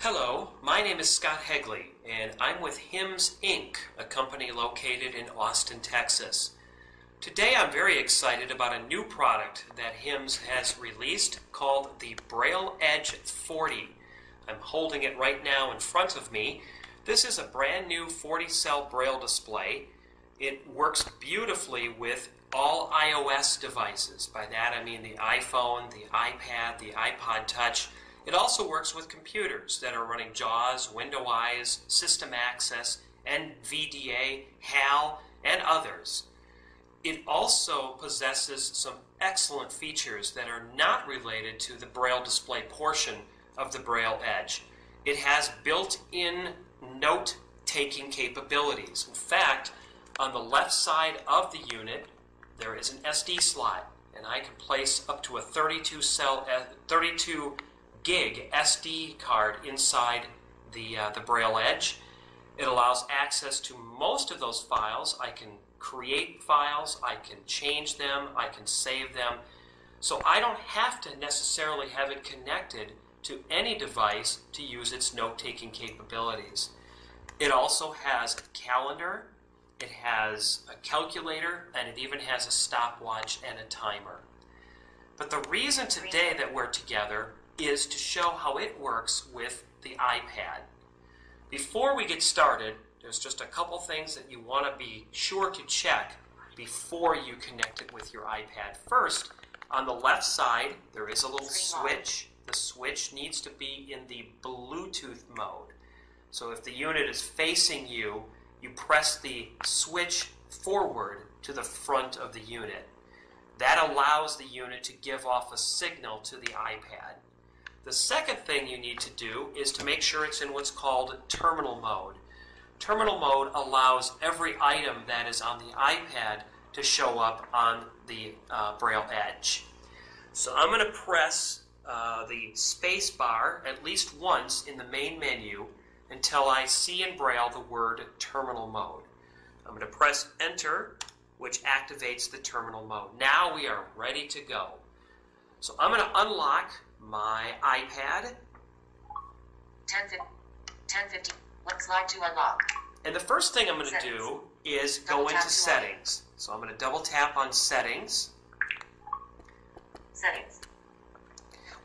Hello, my name is Scott Hegley, and I'm with HIMS Inc., a company located in Austin, Texas. Today I'm very excited about a new product that HIMS has released called the Braille Edge 40. I'm holding it right now in front of me. This is a brand new 40 cell Braille display. It works beautifully with all iOS devices. By that I mean the iPhone, the iPad, the iPod Touch. It also works with computers that are running JAWS, Windows, System Access, NVDA, HAL, and others. It also possesses some excellent features that are not related to the Braille display portion of the Braille Edge. It has built-in note-taking capabilities. In fact, on the left side of the unit, there is an SD slot, and I can place up to a 32 cell, uh, 32 gig SD card inside the uh, the Braille Edge. It allows access to most of those files. I can create files, I can change them, I can save them. So I don't have to necessarily have it connected to any device to use its note-taking capabilities. It also has a calendar, it has a calculator, and it even has a stopwatch and a timer. But the reason today that we're together is to show how it works with the iPad. Before we get started, there's just a couple things that you want to be sure to check before you connect it with your iPad. First, on the left side, there is a little switch. The switch needs to be in the Bluetooth mode. So if the unit is facing you, you press the switch forward to the front of the unit. That allows the unit to give off a signal to the iPad. The second thing you need to do is to make sure it's in what's called terminal mode. Terminal mode allows every item that is on the iPad to show up on the uh, Braille Edge. So I'm going to press uh, the space bar at least once in the main menu until I see in Braille the word terminal mode. I'm going to press enter, which activates the terminal mode. Now we are ready to go. So I'm going to unlock my iPad. 1050. Let's slide to unlock. And the first thing I'm going to do is Double go into to settings. So I'm going to double tap on settings. Settings.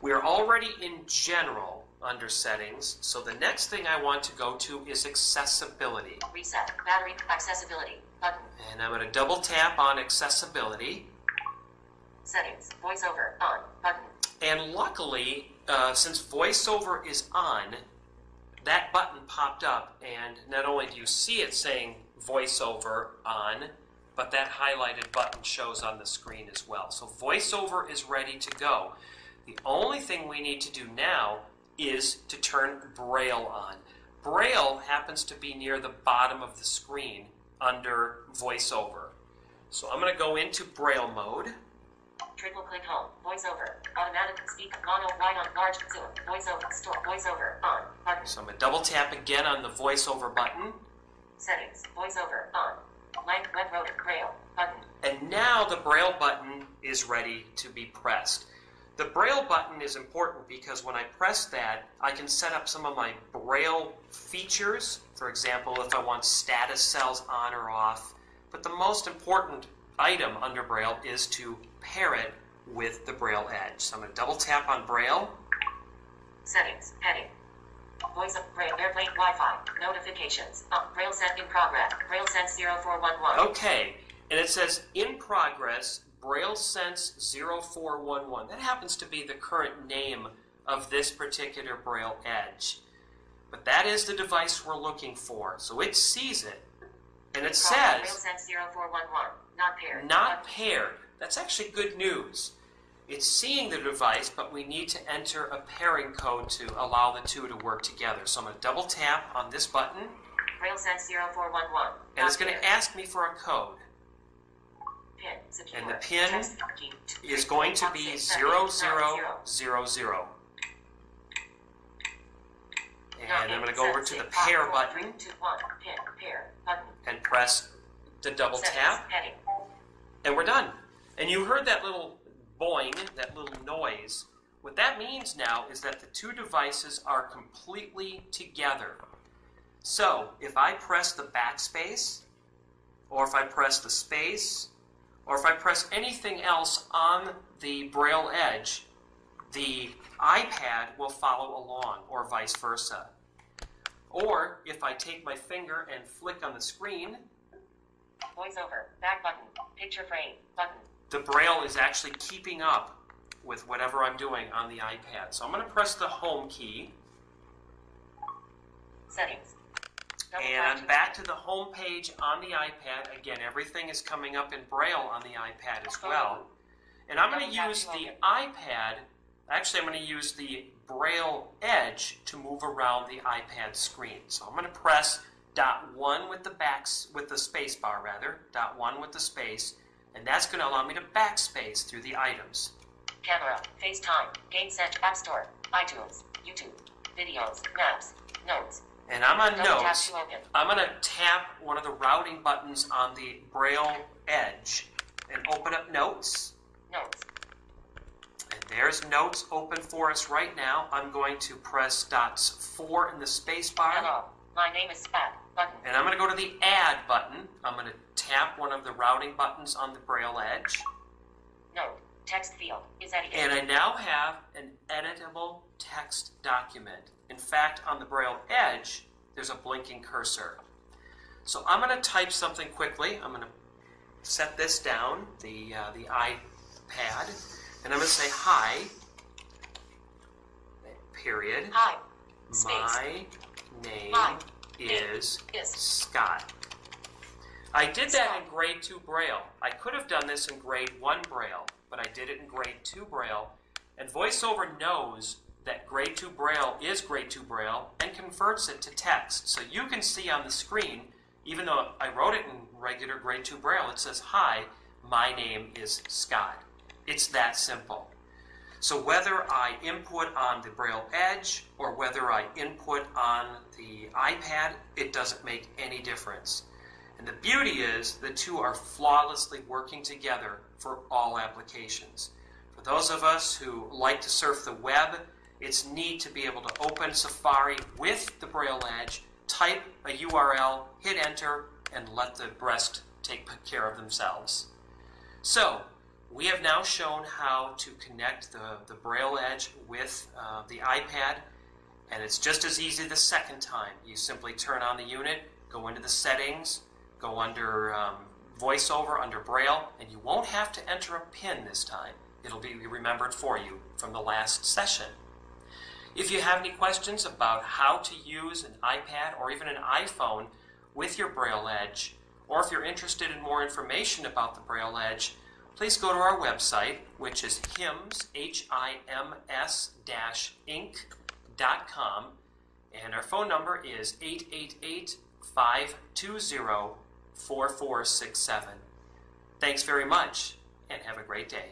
We are already in general under settings. So the next thing I want to go to is accessibility. Reset. Battery. Accessibility. Button. And I'm going to double tap on accessibility. Settings. Voiceover. On. Button. And luckily, uh, since VoiceOver is on, that button popped up, and not only do you see it saying VoiceOver on, but that highlighted button shows on the screen as well. So VoiceOver is ready to go. The only thing we need to do now is to turn Braille on. Braille happens to be near the bottom of the screen under VoiceOver. So I'm going to go into Braille mode. Triple click home. Voiceover. Automatic speak. Mono. Right on. Large. Zoom. Voiceover. Store. Voiceover. On. Button. So I'm going to double tap again on the VoiceOver button. Settings. Voiceover. On. Blank web road. Braille. Button. And now the Braille button is ready to be pressed. The Braille button is important because when I press that, I can set up some of my Braille features. For example, if I want status cells on or off. But the most important item under Braille is to pair it with the Braille Edge. So I'm going to double tap on Braille. Settings. Heading. Voice of Braille. Airplane. Wi-Fi. Notifications. On. Braille set in progress. Braille sense 0411. Okay, and it says in progress, Braille Sense 0411. That happens to be the current name of this particular Braille Edge. But that is the device we're looking for. So it sees it, and it Braille says Braille sense 0411. Not paired. not paired. That's actually good news. It's seeing the device, but we need to enter a pairing code to allow the two to work together. So I'm going to double tap on this button, Braille sense 0411. and it's going to ask me for a code. Pin. And the pin key. is going to be zero zero zero zero. And I'm going to go over to the pair button Two. Pin. Pair. Button. and press the double tap, and we're done. And you heard that little boing, that little noise. what that means now is that the two devices are completely together. So if I press the backspace, or if I press the space, or if I press anything else on the Braille Edge, the iPad will follow along, or vice versa. Or if I take my finger and flick on the screen, Voiceover. Back button. Picture frame. Button. The Braille is actually keeping up with whatever I'm doing on the iPad. So I'm going to press the Home key, Settings. Double and I'm back to the home page on the iPad. Again, everything is coming up in Braille on the iPad as well. And I'm going to use the iPad, actually, I'm going to use the Braille Edge to move around the iPad screen. So I'm going to press dot one with the backs with the space bar rather, dot one with the space, and that's going to allow me to backspace through the items. Camera. FaceTime. Game Center. App Store. iTunes. YouTube. Videos. Maps. Notes. And I'm on Double notes. I'm going to tap one of the routing buttons on the Braille Edge and open up notes. Notes. And there's notes open for us right now. I'm going to press dots four in the space bar. Hello. My name is Pat. Button. And I'm going to go to the add button. I'm going to tap one of the routing buttons on the Braille Edge. Note. Text field is edited. And I now have an editable text document. In fact, on the Braille Edge, there's a blinking cursor. So I'm going to type something quickly. I'm going to set this down, the, uh, the iPad, and I'm going to say hi, period. Hi. Space. My name Hi. Is Is. Scott. I did that in grade 2 Braille. I could have done this in grade 1 Braille, but I did it in grade 2 Braille. And VoiceOver knows that grade 2 Braille is grade 2 Braille and converts it to text. So you can see on the screen, even though I wrote it in regular grade 2 Braille, it says, Hi, my name is Scott. It's that simple. So whether I input on the Braille Edge or whether I input on the iPad, it doesn't make any difference. And the beauty is the two are flawlessly working together for all applications. For those of us who like to surf the web, it's neat to be able to open Safari with the Braille Edge, type a URL, hit enter, and let the rest take care of themselves. So, we have now shown how to connect the, the Braille Edge with uh, the iPad, and it's just as easy the second time. You simply turn on the unit, go into the settings, go under um, VoiceOver, under Braille, and you won't have to enter a PIN this time. It'll be remembered for you from the last session. If you have any questions about how to use an iPad or even an iPhone with your Braille Edge, or if you're interested in more information about the Braille Edge, please go to our website, which is hims, H-I-M-S dash inc.com, and our phone number is 888-520-4467. Thanks very much, and have a great day.